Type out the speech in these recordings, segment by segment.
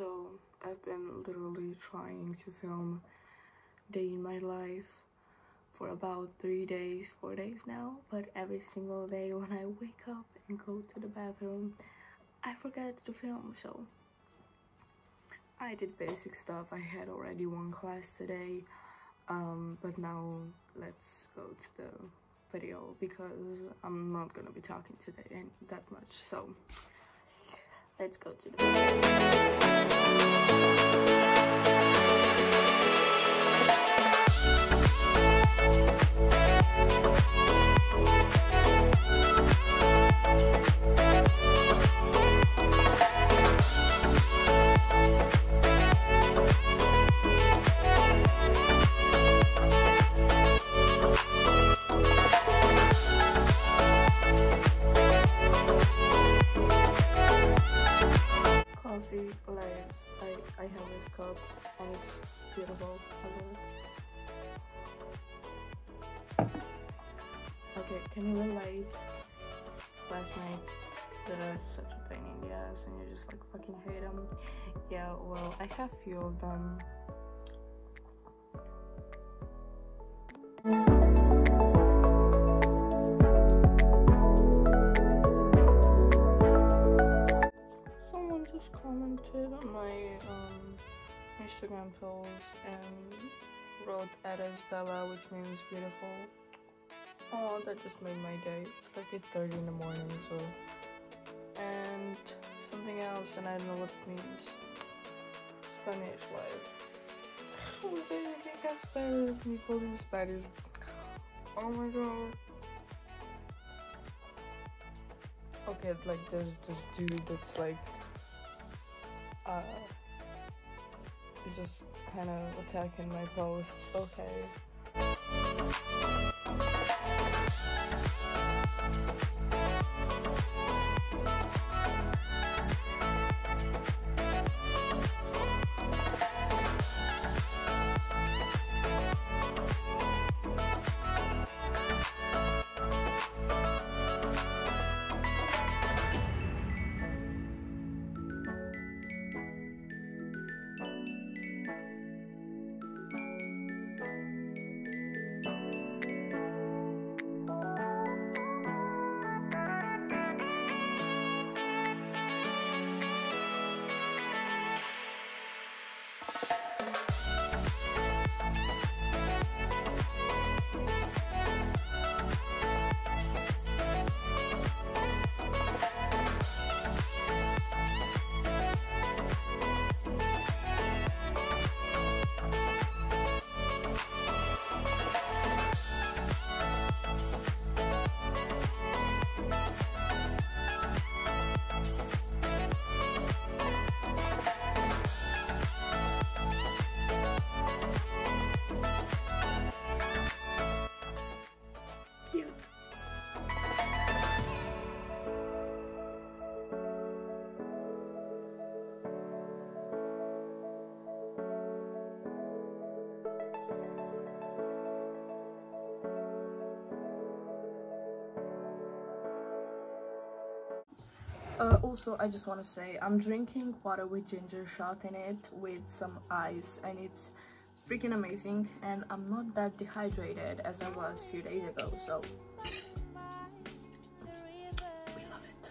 So I've been literally trying to film day in my life for about three days, four days now. But every single day when I wake up and go to the bathroom, I forget to film. So I did basic stuff. I had already one class today. Um, but now let's go to the video because I'm not gonna be talking today and that much. So let's go to the coffee like I, I have this cup and it's beautiful. Okay can you relate? Last night that I such a pain in the ass and you just like fucking hate them yeah well I have few of them um, Instagram post and wrote Eres Bella, which means beautiful. Oh, that just made my day. It's like 8.30 in the morning, so... And something else, and I don't know what it means. Spanish life. People in Spanish. Oh my god. Okay, like there's this dude that's like uh just kind of attacking my posts. Okay. Uh, also, I just want to say I'm drinking water with ginger shot in it with some ice, and it's freaking amazing. And I'm not that dehydrated as I was a few days ago, so we love it.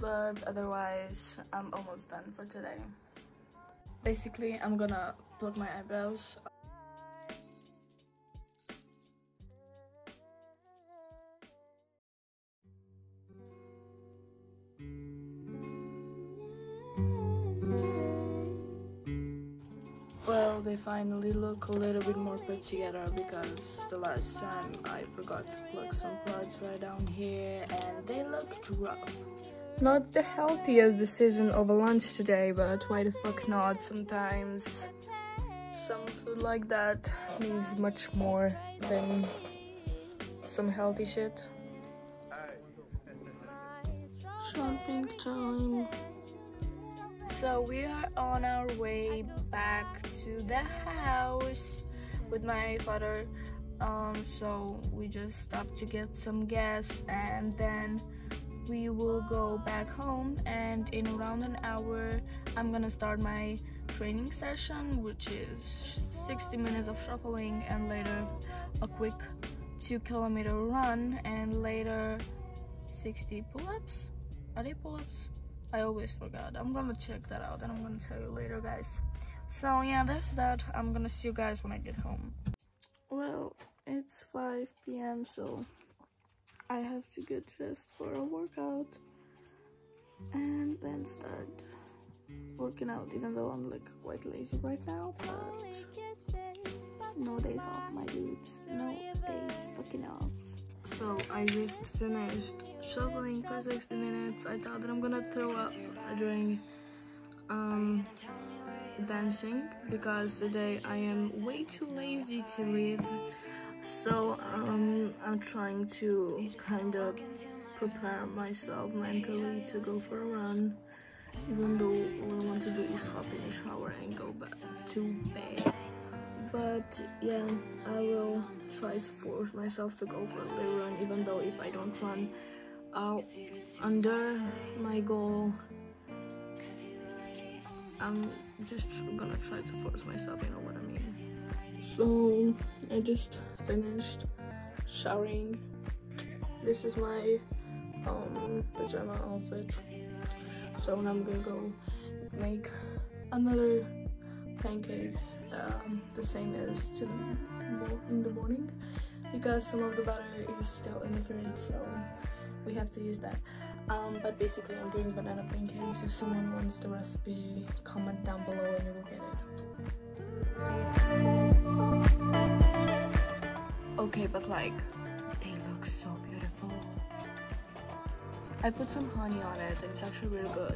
but otherwise, I'm almost done for today. Basically, I'm gonna pluck my eyebrows. Well, they finally look a little bit more put together because the last time I forgot to plug some plugs right down here and they looked rough. Not the healthiest decision of a lunch today, but why the fuck not sometimes. Some food like that means much more than some healthy shit. Shopping time. So we are on our way back to the house with my father. Um, so we just stopped to get some gas and then we will go back home and in around an hour I'm gonna start my training session which is 60 minutes of shuffling and later a quick two kilometer run and later 60 pull-ups are they pull-ups I always forgot. I'm gonna check that out and I'm gonna tell you later, guys. So yeah, that's that. I'm gonna see you guys when I get home. Well, it's 5 p.m. so I have to get dressed for a workout and then start working out even though I'm like quite lazy right now but no days off my dudes no days fucking off so I just finished shuffling for 60 minutes. I thought that I'm gonna throw up during um, dancing because today I am way too lazy to leave. So um, I'm trying to kind of prepare myself mentally to go for a run. Even though all I want to do is hop in the shower and go back to bed but yeah i will try to force myself to go for a little run even though if i don't run out under my goal i'm just gonna try to force myself you know what i mean so i just finished showering. This is my um pajama outfit. So now i'm gonna go make another pancakes um, the same as to in the morning because some of the butter is still in the fridge so we have to use that. Um, but basically I'm doing banana pancakes. If someone wants the recipe comment down below and you will get it okay but like they look so beautiful. I put some honey on it and it's actually really good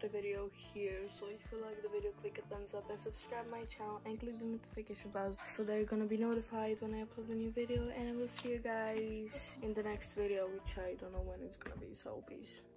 the video here so if you like the video click a thumbs up and subscribe my channel and click the notification bell so that you're gonna be notified when i upload a new video and i will see you guys in the next video which i don't know when it's gonna be so peace